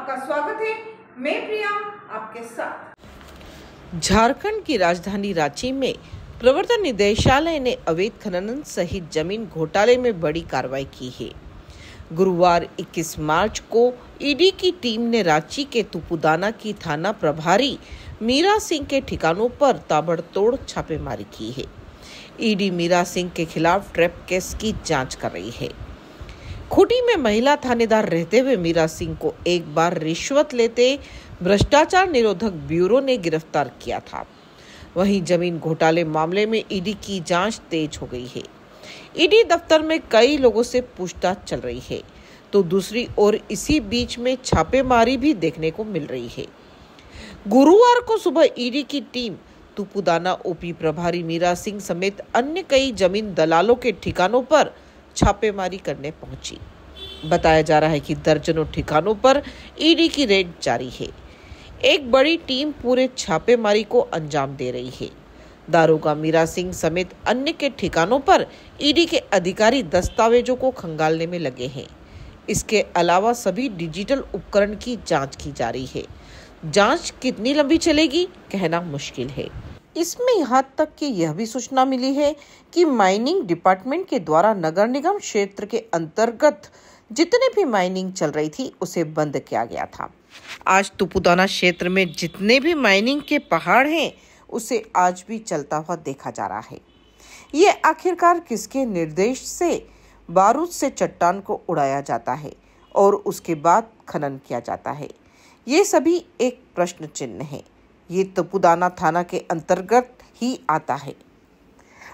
आपका स्वागत है। मैं प्रिया, आपके साथ। झारखंड की राजधानी रांची में प्रवर्तन निदेशालय ने अवैध खनन सहित ज़मीन घोटाले में बड़ी कार्रवाई की है। गुरुवार 21 मार्च को ईडी की टीम ने रांची के तुपुदाना की थाना प्रभारी मीरा सिंह के ठिकानों पर ताबड़तोड़ छापेमारी की है। ईडी मीरा सिंह के खिलाफ ट्रैप केस की जाँच कर रही है। खूटी में महिला थानेदार रहते हुए मीरा सिंह को एक बार रिश्वत लेते भ्रष्टाचार निरोधक ब्यूरो ने गिरफ़्तार किया था। वहीं ज़मीन घोटाले मामले में ईडी की जाँच तेज हो गई है। ईडी दफ्तर में कई लोगों से पूछताछ चल रही है तो दूसरी ओर इसी बीच में छापेमारी भी देखने को मिल रही है। गुरुवार को सुबह ईडी की टीम तुपुदाना ओपी प्रभारी मीरा सिंह समेत अन्य कई ज़मीन दलालों के ठिकानों पर छापेमारी करने पहुँची। बताया जा रहा है कि दर्जनों ठिकानों पर ईडी की रेड जारी है। एक बड़ी टीम पूरे छापेमारी को अंजाम दे रही है। दारोगा मीरा सिंह समेत अन्य के ठिकानों पर ईडी के अधिकारी दस्तावेजों को खंगालने में लगे हैं। इसके अलावा सभी डिजिटल उपकरण की जाँच की जा रही है। जाँच कितनी लंबी चलेगी, कहना मुश्किल है। इसमें यहाँ तक कि यह भी सूचना मिली है कि माइनिंग डिपार्टमेंट के द्वारा नगर निगम क्षेत्र के अंतर्गत जितने भी माइनिंग चल रही थी, उसे बंद किया गया था। आज तुपुदाना क्षेत्र में जितने भी माइनिंग के पहाड़ हैं, उसे आज भी चलता हुआ देखा जा रहा है। ये आखिरकार किसके निर्देश से? बारूद से चट्टान को उड़ाया जाता है और उसके बाद खनन किया जाता है। ये सभी एक प्रश्न चिन्ह है। ये तपुदाना थाना के अंतर्गत ही आता है।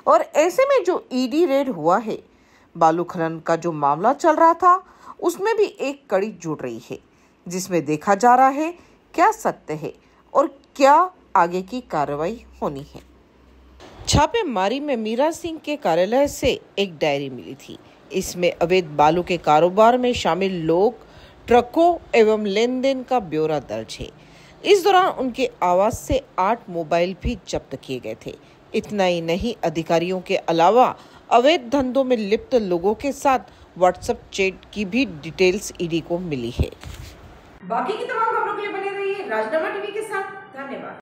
और ऐसे में जो ईडी रेड हुआ है, बालू खनन का जो मामला चल रहा था, उसमें भी एक कड़ी जुड़ रही है, जिसमें देखा जा रहा है क्या सत्य है और क्या आगे की कार्रवाई होनी है। छापेमारी में मीरा सिंह के कार्यालय से एक डायरी मिली थी। इसमें अवैध बालू के कारोबार में शामिल लोग, ट्रकों एवं लेन देन का ब्यौरा दर्ज है। इस दौरान उनके आवास से आठ मोबाइल भी जब्त किए गए थे। इतना ही नहीं, अधिकारियों के अलावा अवैध धंधों में लिप्त लोगों के साथ व्हाट्सएप चैट की भी डिटेल्स ईडी को मिली है। बाकी की तमाम खबरों के लिए बने रहिए राजनामा टीवी के साथ। धन्यवाद।